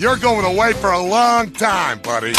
You're going away for a long time, buddy.